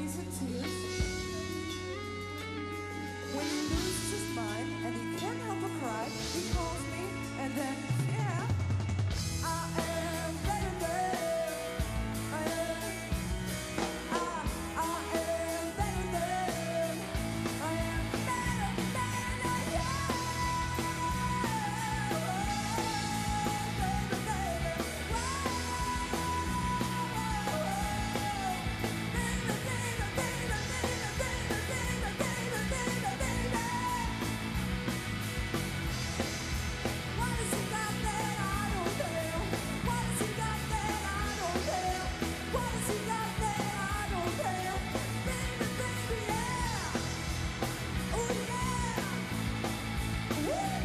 eyes and tears. When Woo!